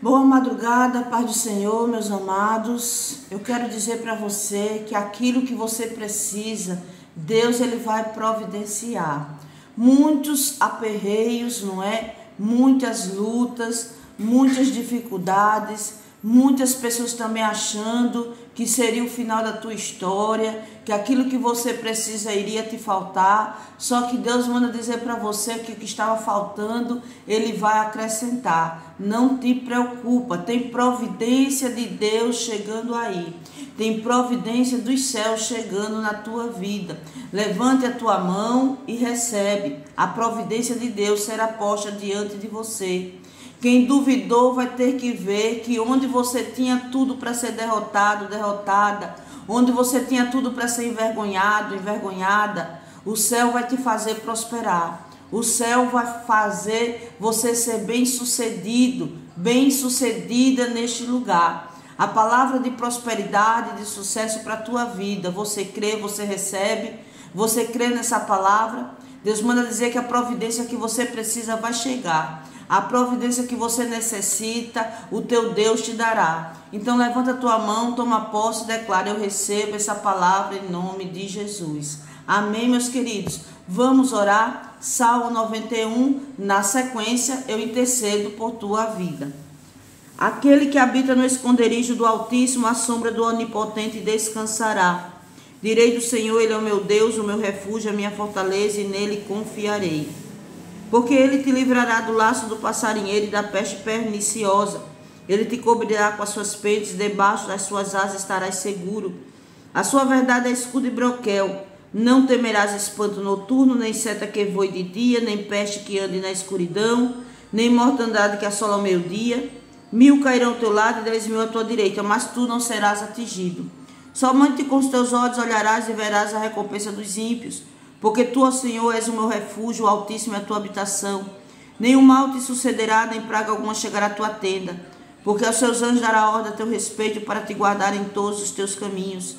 Boa madrugada, Pai do Senhor, meus amados. Eu quero dizer para você que aquilo que você precisa, Deus ele vai providenciar. Muitos aperreios, não é? Muitas lutas, muitas dificuldades, muitas pessoas também achando que seria o final da tua história, que aquilo que você precisa iria te faltar, só que Deus manda dizer para você que o que estava faltando, ele vai acrescentar. Não te preocupa, tem providência de Deus chegando aí. Tem providência dos céus chegando na tua vida. Levante a tua mão e recebe. A providência de Deus será posta diante de você. Quem duvidou vai ter que ver que onde você tinha tudo para ser derrotado, derrotada, onde você tinha tudo para ser envergonhado, envergonhada, o céu vai te fazer prosperar. O céu vai fazer você ser bem-sucedido, bem-sucedida neste lugar. A palavra de prosperidade, de sucesso para a tua vida. Você crê, você recebe. Você crê nessa palavra? Deus manda dizer que a providência que você precisa vai chegar. A providência que você necessita, o teu Deus te dará. Então levanta a tua mão, toma posse declara: Eu recebo essa palavra em nome de Jesus. Amém, meus queridos. Vamos orar. Salmo 91, na sequência, eu intercedo por tua vida. Aquele que habita no esconderijo do Altíssimo, a sombra do Onipotente descansará. Direi do Senhor, Ele é o meu Deus, o meu refúgio, a minha fortaleza, e nele confiarei porque ele te livrará do laço do passarinheiro e da peste perniciosa. Ele te cobrirá com as suas peitas, debaixo das suas asas estarás seguro. A sua verdade é escudo e broquel. Não temerás espanto noturno, nem seta que voe de dia, nem peste que ande na escuridão, nem mortandade que assola ao meio-dia. Mil cairão ao teu lado e dez mil à tua direita, mas tu não serás atingido. Somente com os teus olhos olharás e verás a recompensa dos ímpios porque tu, ó Senhor, és o meu refúgio, o Altíssimo é a tua habitação. Nenhum mal te sucederá, nem praga alguma chegará à tua tenda, porque aos seus anjos dará ordem a teu respeito para te guardar em todos os teus caminhos.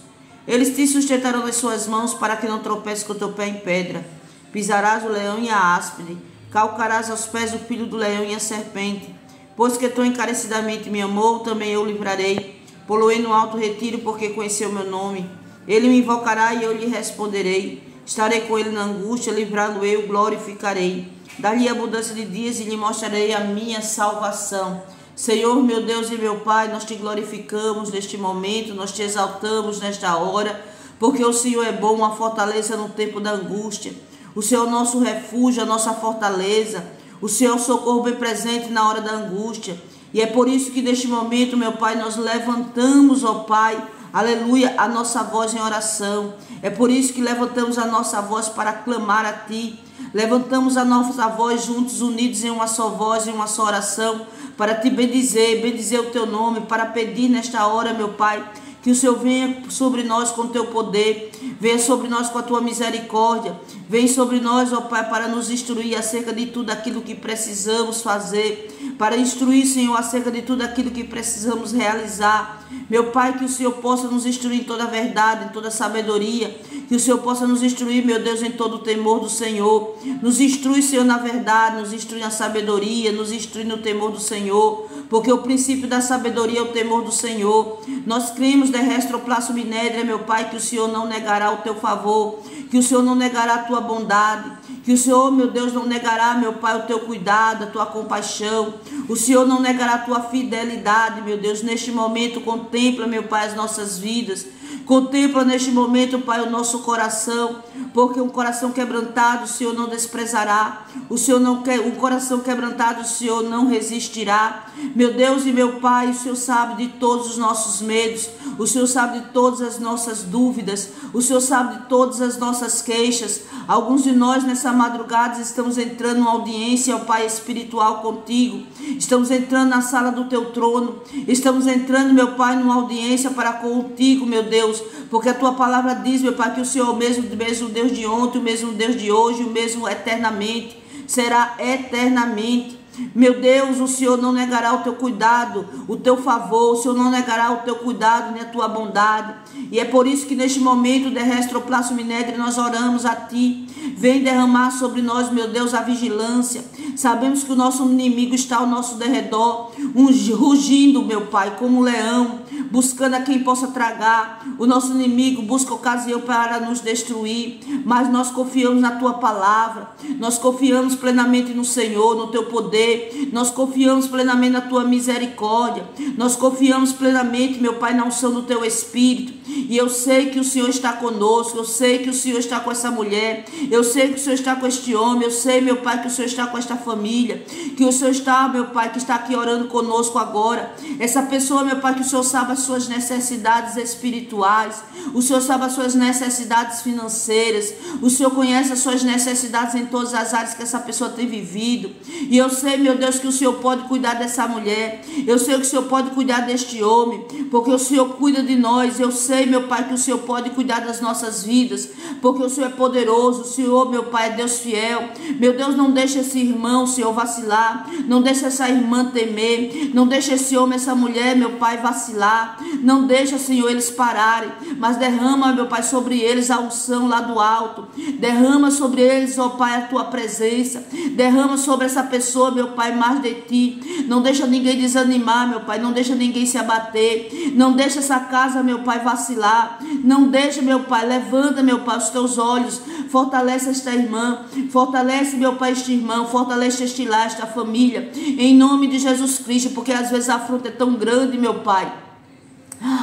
Eles te sustentarão nas suas mãos para que não tropeces com o teu pé em pedra. Pisarás o leão e a áspide, calcarás aos pés o filho do leão e a serpente. Pois que tu encarecidamente me amou, também eu livrarei. Poloei no alto retiro, porque conheceu meu nome. Ele me invocará e eu lhe responderei. Estarei com ele na angústia, livrá-lo eu, glorificarei. Dar-lhe abundância de dias e lhe mostrarei a minha salvação. Senhor, meu Deus e meu Pai, nós te glorificamos neste momento, nós te exaltamos nesta hora, porque o Senhor é bom, uma fortaleza no tempo da angústia. O Senhor é o nosso refúgio, a nossa fortaleza. O Senhor é o socorro bem presente na hora da angústia. E é por isso que neste momento, meu Pai, nós levantamos, ó Pai, aleluia, a nossa voz em oração. É por isso que levantamos a nossa voz para clamar a Ti. Levantamos a nossa voz juntos, unidos em uma só voz, em uma só oração, para te bendizer, bendizer o Teu nome, para pedir nesta hora, meu Pai, que o Senhor venha sobre nós com o Teu poder, venha sobre nós com a Tua misericórdia, vem sobre nós, ó Pai, para nos instruir acerca de tudo aquilo que precisamos fazer, para instruir, Senhor, acerca de tudo aquilo que precisamos realizar. Meu Pai, que o Senhor possa nos instruir em toda a verdade, em toda a sabedoria. Que o Senhor possa nos instruir, meu Deus, em todo o temor do Senhor. Nos instrui, Senhor, na verdade, nos instrui na sabedoria, nos instrui no temor do Senhor. Porque o princípio da sabedoria é o temor do Senhor. Nós cremos, de resto, plaço minédria, meu Pai, que o Senhor não negará o teu favor, que o Senhor não negará a tua bondade, que o Senhor, meu Deus, não negará, meu Pai, o teu cuidado, a tua compaixão. O Senhor não negará a tua fidelidade, meu Deus, neste momento Contempla, meu Pai, as nossas vidas. Contempla neste momento, Pai, o nosso coração, porque um coração quebrantado o Senhor não desprezará. O Senhor não quer, um coração quebrantado o Senhor não resistirá. Meu Deus e meu Pai, o Senhor sabe de todos os nossos medos, o Senhor sabe de todas as nossas dúvidas, o Senhor sabe de todas as nossas queixas. Alguns de nós nessa madrugada estamos entrando numa audiência, ó Pai espiritual contigo. Estamos entrando na sala do teu trono. Estamos entrando, meu Pai, numa audiência para contigo, meu Deus, porque a tua palavra diz, meu Pai, que o Senhor é o mesmo, mesmo Deus de ontem, o mesmo Deus de hoje, o mesmo eternamente, será eternamente. Meu Deus, o Senhor não negará o teu cuidado, o teu favor, o Senhor não negará o teu cuidado nem a tua bondade. E é por isso que neste momento, de restroplácio minédrio, nós oramos a Ti. Vem derramar sobre nós, meu Deus, a vigilância. Sabemos que o nosso inimigo está ao nosso derredor, rugindo, meu Pai, como um leão, buscando a quem possa tragar. O nosso inimigo busca ocasião para nos destruir, mas nós confiamos na tua palavra, nós confiamos plenamente no Senhor, no teu poder, nós confiamos plenamente na tua misericórdia, nós confiamos plenamente, meu Pai, na unção do teu Espírito. E eu sei que o Senhor está conosco, eu sei que o Senhor está com essa mulher, eu sei que o Senhor está com este homem, eu sei, meu Pai, que o Senhor está com esta família, que o Senhor está, meu Pai, que está aqui orando conosco agora. Essa pessoa, meu Pai, que o Senhor sabe as suas necessidades espirituais, o Senhor sabe as suas necessidades financeiras, o Senhor conhece as suas necessidades em todas as áreas que essa pessoa tem vivido. E eu sei, meu Deus, que o Senhor pode cuidar dessa mulher, eu sei que o Senhor pode cuidar deste homem, porque o Senhor cuida de nós, eu sei, meu Pai, que o Senhor pode cuidar das nossas vidas, porque o Senhor é poderoso, o Senhor, meu Pai, é Deus fiel. Meu Deus, não deixe esse irmão, Senhor, vacilar, não deixe essa irmã temer, não deixe esse homem, essa mulher, meu Pai, vacilar, não deixe, Senhor, eles pararem, mas derrama, meu Pai, sobre eles a unção lá do alto, derrama sobre eles, ó Pai, a tua presença, derrama sobre essa pessoa, meu Pai, mais de ti, não deixa ninguém desanimar, meu Pai, não deixa ninguém se abater, não deixa essa casa, meu Pai, vacilar. Não deixe, meu Pai, levanta, meu Pai, os teus olhos. Fortalece esta irmã. Fortalece, meu Pai, este irmão. Fortalece este lar, esta família. Em nome de Jesus Cristo, porque às vezes a fruta é tão grande, meu Pai.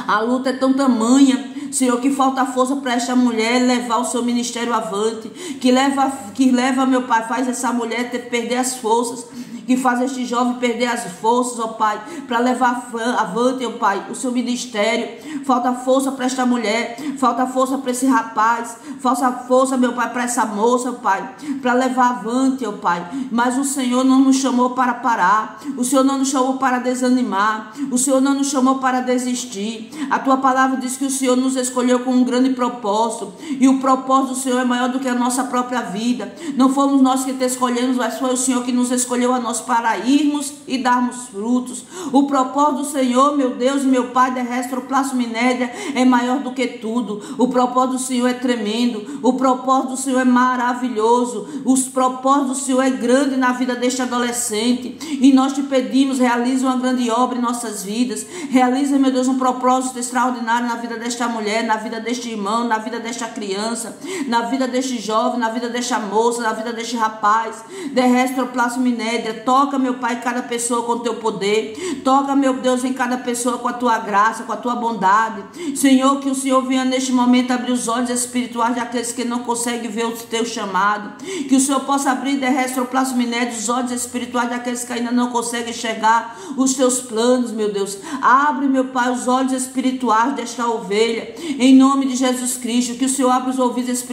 A luta é tão tamanha, Senhor, que falta força para esta mulher levar o seu ministério avante, que leva, que leva, meu Pai, faz essa mulher ter, perder as forças, que faz este jovem perder as forças, ó Pai, para levar avante, ó Pai, o seu ministério. Falta força para esta mulher, falta força para esse rapaz, falta força, meu Pai, para essa moça, Pai, para levar avante, ó Pai. Mas o Senhor não nos chamou para parar, o Senhor não nos chamou para desanimar, o Senhor não nos chamou para desistir. A tua palavra diz que o Senhor nos escolheu com um grande propósito, e o propósito do Senhor é maior do que a nossa própria vida. Não fomos nós que te escolhemos, mas foi o Senhor que nos escolheu a nós nós para irmos e darmos frutos. O propósito do Senhor, meu Deus meu Pai, de minédia é maior do que tudo. O propósito do Senhor é tremendo. O propósito do Senhor é maravilhoso. Os propósitos do Senhor é grande na vida deste adolescente. E nós te pedimos, realize uma grande obra em nossas vidas. Realize, meu Deus, um propósito extraordinário na vida desta mulher, na vida deste irmão, na vida desta criança, na vida deste jovem, na vida desta moça, na vida deste rapaz. De resto, o minédia Toca, meu Pai, cada pessoa com o teu poder. Toca, meu Deus, em cada pessoa com a tua graça, com a tua bondade. Senhor, que o Senhor venha neste momento abrir os olhos espirituais daqueles que não conseguem ver o teu chamado. Que o Senhor possa abrir de restroplasmo minério os olhos espirituais daqueles que ainda não conseguem chegar os teus planos, meu Deus. Abre, meu Pai, os olhos espirituais desta ovelha. Em nome de Jesus Cristo. Que o Senhor abra os ouvidos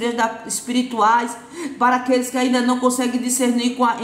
espirituais para aqueles que ainda não conseguem discernir com a,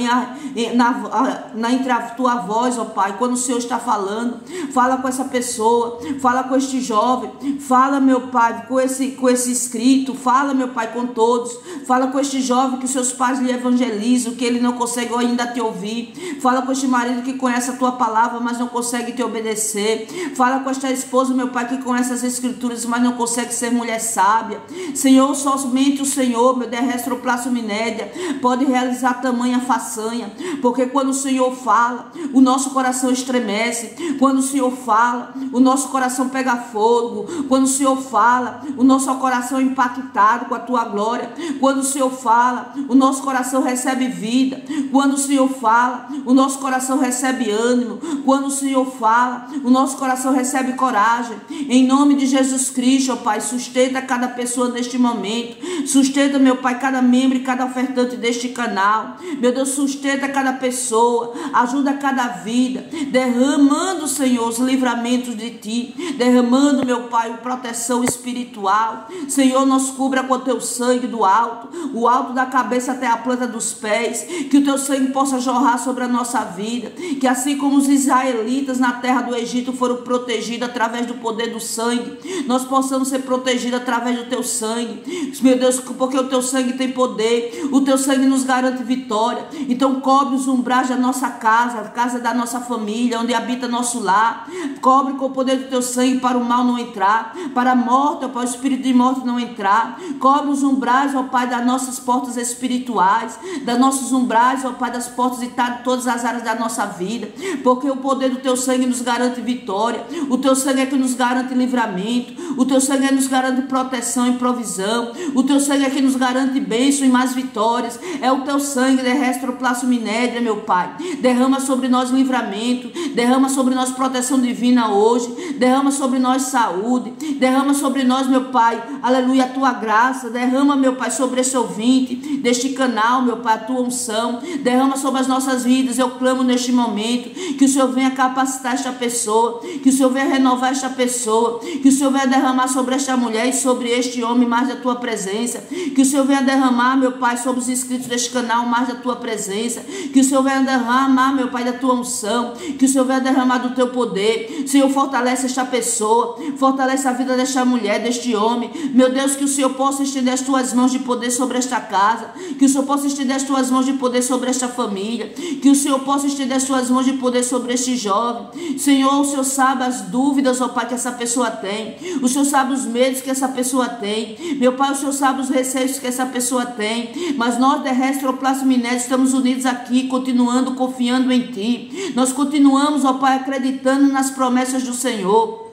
em, na, na, entre a tua voz, ó Pai, quando o Senhor está falando, fala com essa pessoa, fala com este jovem, fala, meu Pai, com esse, com esse escrito, fala, meu Pai, com todos, fala com este jovem que os seus pais lhe evangelizam, que ele não consegue ainda te ouvir, fala com este marido que conhece a tua palavra, mas não consegue te obedecer, fala com esta esposa, meu Pai, que conhece as escrituras, mas não consegue ser mulher sábia, Senhor, somente o Senhor, meu derrestro plaço minédia, pode realizar tamanha façanha, porque quando o Senhor fala, o nosso coração estremece. Quando o Senhor fala, o nosso coração pega fogo. Quando o Senhor fala, o nosso coração é impactado com a tua glória. Quando o Senhor fala, o nosso coração recebe vida. Quando o Senhor fala, o nosso coração recebe ânimo. Quando o Senhor fala, o nosso coração recebe coragem. Em nome de Jesus Cristo, ó Pai, sustenta cada pessoa neste momento. Sustenta, meu Pai, cada membro e cada ofertante deste canal. Meu Deus, sustenta cada pessoa, ajuda cada vida, derramando, Senhor, os livramentos de Ti, derramando, meu Pai, proteção espiritual. Senhor, nos cubra com o Teu sangue do alto, o alto da cabeça até a planta dos pés, que o Teu sangue possa jorrar sobre a nossa vida, que assim como os israelitas na terra do Egito foram protegidos através do poder do sangue, nós possamos ser protegidos através do Teu sangue. Meu Deus, porque o Teu sangue tem poder poder, o teu sangue nos garante vitória. Então cobre os umbrais da nossa casa, a casa da nossa família, onde habita nosso lar. Cobre com o poder do teu sangue para o mal não entrar, para a morte, para o espírito de morte não entrar. Cobre os umbrais, ó Pai, das nossas portas espirituais, das nossos umbrais, ó Pai, das portas de todas as áreas da nossa vida, porque o poder do teu sangue nos garante vitória. O teu sangue é que nos garante livramento. O teu sangue é que nos garante proteção e provisão. O teu sangue é que nos garante bênção e mais vitórias. É o teu sangue de restroplácio minédia, meu Pai. Derrama sobre nós livramento. Derrama sobre nós proteção divina hoje. Derrama sobre nós saúde. Derrama sobre nós, meu Pai. Aleluia, a tua graça. Derrama, meu Pai, sobre esse ouvinte deste canal, meu Pai, a tua unção. Derrama sobre as nossas vidas. Eu clamo neste momento que o Senhor venha capacitar esta pessoa. Que o Senhor venha renovar esta pessoa. Que o Senhor venha derramar sobre esta mulher e sobre este homem mais da tua presença. Que o Senhor venha derramar, meu Pai, sobre os inscritos deste canal mais da tua presença. Que o Senhor venha derramar, meu Pai, da tua unção. Que o Senhor venha derramar do teu poder. Senhor, fortalece esta pessoa. Fortalece a vida desta mulher, deste homem. Meu Deus, que o Senhor possa estender as tuas mãos de poder sobre esta casa. Que o Senhor possa estender as tuas mãos de poder sobre esta família. Que o Senhor possa estender as tuas mãos de poder sobre este jovem. Senhor, o Senhor sabe as dúvidas, ó Pai, que essa pessoa tem. O Senhor sabe os medos que essa pessoa tem. Meu Pai, o Senhor sabe os receios que essa pessoa tem. Mas nós, Restroplácio Minério, estamos unidos aqui, continuando confiando em Ti. Nós continuamos, ó Pai, acreditando nas promessas do Senhor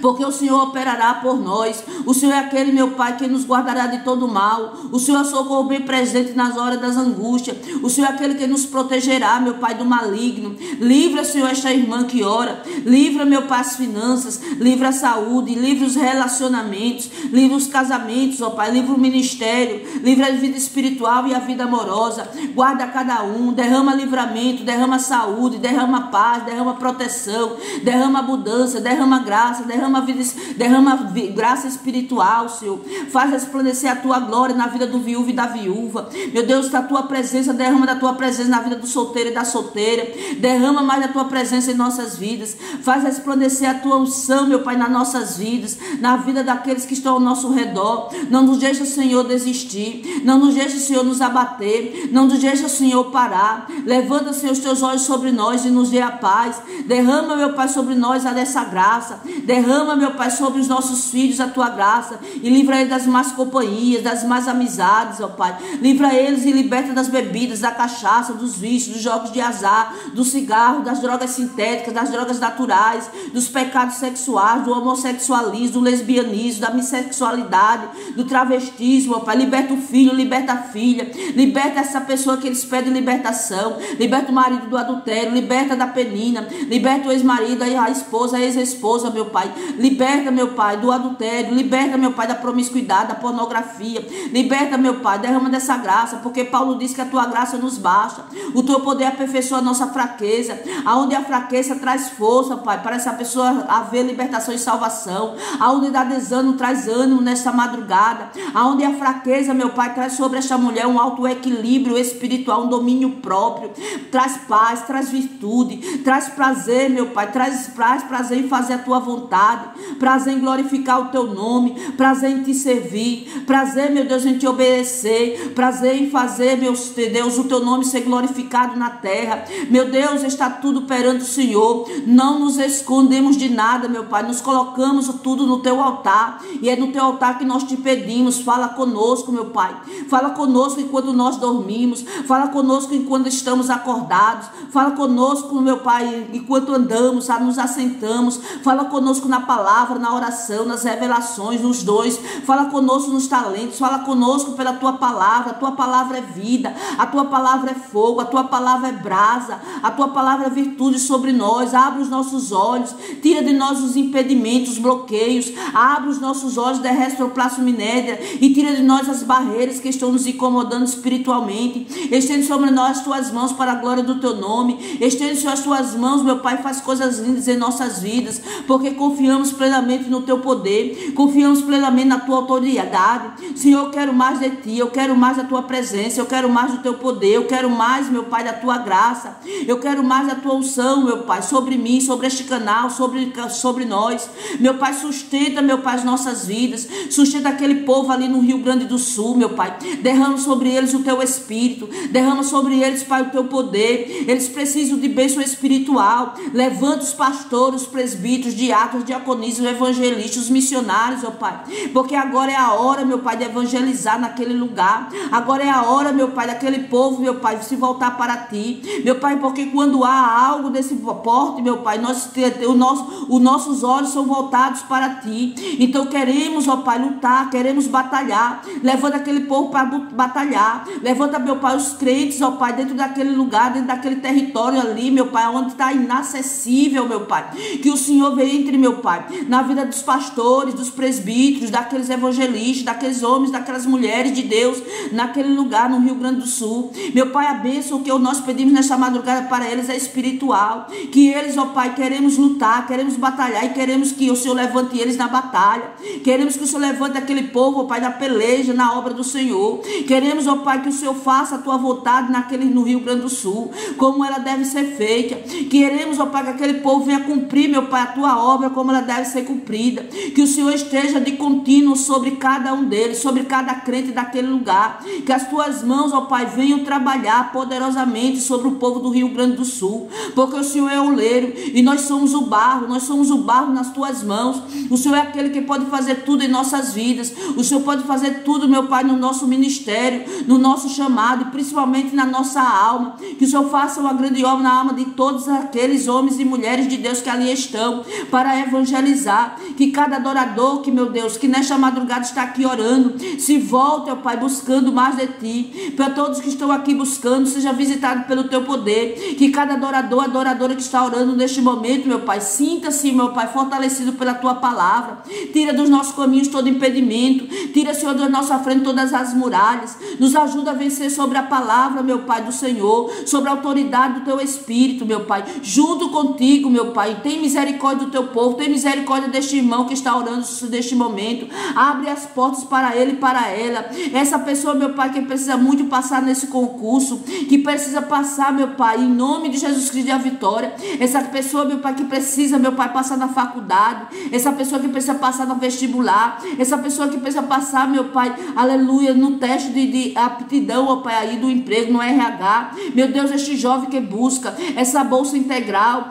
porque o Senhor operará por nós. O Senhor é aquele, meu Pai, que nos guardará de todo mal. O Senhor é socorro bem presente nas horas das angústias. O Senhor é aquele que nos protegerá, meu Pai, do maligno. Livra, Senhor, esta irmã que ora. Livra, meu Pai, as finanças. Livra a saúde. Livra os relacionamentos. Livra os casamentos, ó Pai. Livra o ministério. Livra a vida espiritual e a vida amorosa. Guarda cada um. Derrama livramento. Derrama saúde. Derrama paz. Derrama proteção. Derrama abundância. Derrama graça derrama, vida, derrama graça espiritual, Senhor. Faz resplandecer a tua glória na vida do viúvo e da viúva. Meu Deus, da tua presença, derrama da tua presença na vida do solteiro e da solteira. Derrama mais da tua presença em nossas vidas. Faz resplandecer a tua unção, meu Pai, nas nossas vidas, na vida daqueles que estão ao nosso redor. Não nos deixa, Senhor, desistir. Não nos deixa, Senhor, nos abater. Não nos deixa, Senhor, parar. Levanta, Senhor, os teus olhos sobre nós e nos dê a paz. Derrama, meu Pai, sobre nós a dessa graça. Derrama, meu Pai, sobre os nossos filhos a tua graça e livra eles das más companhias, das más amizades, ó Pai. Livra eles e liberta das bebidas, da cachaça, dos vícios, dos jogos de azar, do cigarro, das drogas sintéticas, das drogas naturais, dos pecados sexuais, do homossexualismo, do lesbianismo, da bissexualidade, do travestismo, ó Pai. Liberta o filho, liberta a filha, liberta essa pessoa que eles pedem libertação, liberta o marido do adultério, liberta da penina, liberta o ex-marido, a esposa, a ex-esposa, meu Pai Pai. Liberta, meu Pai, do adultério. Liberta, meu Pai, da promiscuidade, da pornografia. Liberta, meu Pai, derrama dessa graça, porque Paulo diz que a tua graça nos basta. O teu poder aperfeiçoa a nossa fraqueza. Aonde a fraqueza traz força, Pai, para essa pessoa haver libertação e salvação. Aonde dá desânimo traz ânimo nessa madrugada. Aonde a fraqueza, meu Pai, traz sobre esta mulher um alto equilíbrio espiritual, um domínio próprio. Traz paz, traz virtude, traz prazer, meu Pai, traz, traz prazer em fazer a tua vontade vontade, prazer em glorificar o teu nome, prazer em te servir, prazer, meu Deus, em te obedecer, prazer em fazer, meu Deus, o teu nome ser glorificado na terra. Meu Deus, está tudo perante o Senhor. Não nos escondemos de nada, meu Pai. Nos colocamos tudo no teu altar e é no teu altar que nós te pedimos. Fala conosco, meu Pai. Fala conosco enquanto nós dormimos. Fala conosco enquanto estamos acordados. Fala conosco, meu Pai, enquanto andamos, nos assentamos. Fala conosco conosco na palavra, na oração, nas revelações, nos dois. Fala conosco nos talentos, fala conosco pela tua palavra. A tua palavra é vida, a tua palavra é fogo, a tua palavra é brasa, a tua palavra é virtude sobre nós. Abre os nossos olhos, tira de nós os impedimentos, os bloqueios. Abre os nossos olhos, derrestre o minéria e tira de nós as barreiras que estão nos incomodando espiritualmente. Estende sobre nós as tuas mãos para a glória do teu nome. Estende as tuas mãos, meu Pai, faz coisas lindas em nossas vidas, porque confiamos confiamos plenamente no teu poder, confiamos plenamente na tua autoridade. Senhor, eu quero mais de ti, eu quero mais da tua presença, eu quero mais do teu poder, eu quero mais, meu Pai, da tua graça, eu quero mais da tua unção, meu Pai, sobre mim, sobre este canal, sobre, sobre nós. Meu Pai, sustenta, meu Pai, as nossas vidas, sustenta aquele povo ali no Rio Grande do Sul, meu Pai. Derrama sobre eles o teu espírito, derrama sobre eles, Pai, o teu poder. Eles precisam de bênção espiritual. Levanta os pastores, os presbíteros, diáconos, diaconistas, evangelistas, os missionários, ó Pai. Porque agora é a hora, meu Pai, de evangelizar naquele lugar. Agora é a hora, meu Pai, daquele povo, meu Pai, se voltar para ti. Meu Pai, porque quando há algo desse porte, meu Pai, nós, o nosso, os nossos olhos são voltados para ti. Então queremos, ó Pai, lutar, queremos batalhar. Levanta aquele povo para batalhar. Levanta, meu Pai, os crentes, ó Pai, dentro daquele lugar, dentro daquele território ali, meu Pai, onde está inacessível, meu Pai. Que o Senhor venha entre, meu Pai, na vida dos pastores, dos presbíteros, daqueles evangelistas, daqueles homens, daquelas mulheres de Deus, naquele lugar no Rio Grande do Sul. Meu Pai, a bênção que nós pedimos nesta madrugada para eles é espiritual. Que eles, ó Pai, queremos lutar, queremos batalhar e queremos que o Senhor levante eles na batalha. Queremos que o Senhor levante aquele povo, ó Pai, na peleja, na obra do Senhor. Queremos, ó Pai, que o Senhor faça a tua vontade naquele no Rio Grande do Sul, como ela deve ser feita. Queremos, ó Pai, que aquele povo venha cumprir, meu Pai, a tua obra como ela deve ser cumprida. Que o Senhor esteja de contínuo sobre cada um deles, sobre cada crente daquele lugar. Que as tuas mãos, ó Pai, venham trabalhar poderosamente sobre o povo do Rio Grande do Sul. Porque o Senhor é o leiro e nós somos o barro, nós somos o barro nas tuas mãos. O Senhor é aquele que pode fazer tudo em nossas vidas. O Senhor pode fazer tudo, meu Pai, no nosso ministério, no nosso chamado e principalmente na nossa alma. Que o Senhor faça uma grande obra na alma de todos aqueles homens e mulheres de Deus que ali estão para evangelizar. Que cada adorador, que meu Deus, que nesta madrugada está aqui orando, se volte, ó Pai, buscando mais de ti. Para todos que estão aqui buscando, seja visitado pelo teu poder. Que cada adorador, adoradora que está orando neste momento, meu Pai, sinta-se, meu Pai, fortalecido pela tua palavra. Tira dos nossos caminhos todo impedimento. Tira, Senhor, da nossa frente todas as muralhas. Nos ajuda a vencer sobre a palavra, meu Pai, do Senhor, sobre a autoridade do teu Espírito, meu Pai, junto contigo, meu Pai. Tem misericórdia do teu povo, tem misericórdia deste irmão que está orando neste momento. Abre as portas para ele e para ela. Essa pessoa, meu Pai, que precisa muito passar nesse concurso, que precisa passar, meu Pai, em nome de Jesus Cristo, a vitória. Essa pessoa, meu Pai, que precisa, meu Pai, passar na faculdade. Essa pessoa que precisa passar no vestibular. Essa pessoa que precisa passar, meu Pai, aleluia, no teste de, de aptidão, ó Pai, aí do emprego, no RH. Meu Deus, este jovem que busca essa bolsa integral,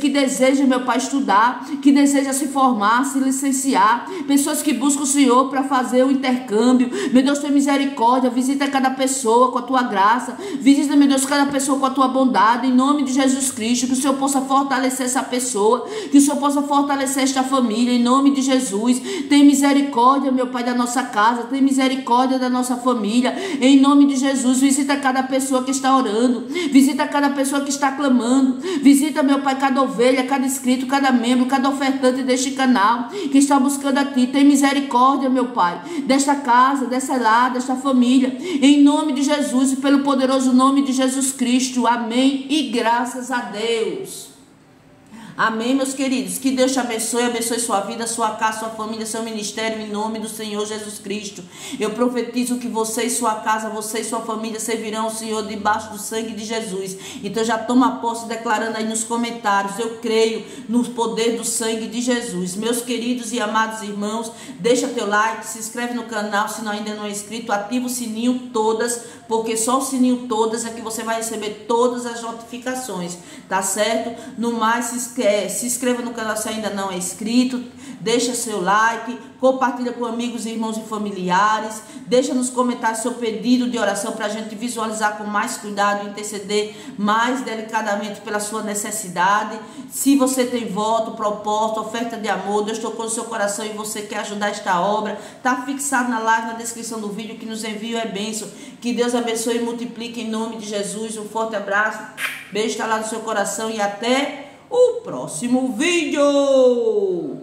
que deseja, meu Pai, estudar, que deseja se formar, se licenciar. Pessoas que buscam o Senhor para fazer o intercâmbio. Meu Deus, tem misericórdia. Visita cada pessoa com a tua graça. Visita, meu Deus, cada pessoa com a tua bondade. Em nome de Jesus Cristo. Que o Senhor possa fortalecer essa pessoa. Que o Senhor possa fortalecer esta família. Em nome de Jesus. Tem misericórdia, meu Pai, da nossa casa. Tem misericórdia da nossa família. Em nome de Jesus. Visita cada pessoa que está orando. Visita cada pessoa que está clamando. Visita, meu Pai, cada ovelha, cada inscrito, cada membro, cada ofertante deste canal que está buscando a Ti. Tem misericórdia, meu Pai, desta casa, dessa lá, desta família. Em nome de Jesus e pelo poderoso nome de Jesus Cristo. Amém. E graças a Deus. Amém, meus queridos. Que Deus te abençoe, abençoe sua vida, sua casa, sua família, seu ministério, em nome do Senhor Jesus Cristo. Eu profetizo que você e sua casa, você e sua família servirão ao Senhor debaixo do sangue de Jesus. Então já toma posse declarando aí nos comentários. Eu creio no poder do sangue de Jesus. Meus queridos e amados irmãos, deixa teu like, se inscreve no canal se não ainda não é inscrito, ativa o sininho todas, porque só o sininho todas é que você vai receber todas as notificações, tá certo? No mais, se inscreve é, se inscreva no canal se ainda não é inscrito, deixa seu like, compartilha com amigos, irmãos e familiares, deixa nos comentários seu pedido de oração para a gente visualizar com mais cuidado interceder mais delicadamente pela sua necessidade. Se você tem voto, proposta, oferta de amor, Deus tocou no seu coração e você quer ajudar esta obra, está fixado na live, na descrição do vídeo que nos envia é bênção. Que Deus abençoe e multiplique em nome de Jesus. Um forte abraço, beijo está lá no seu coração e até o próximo vídeo.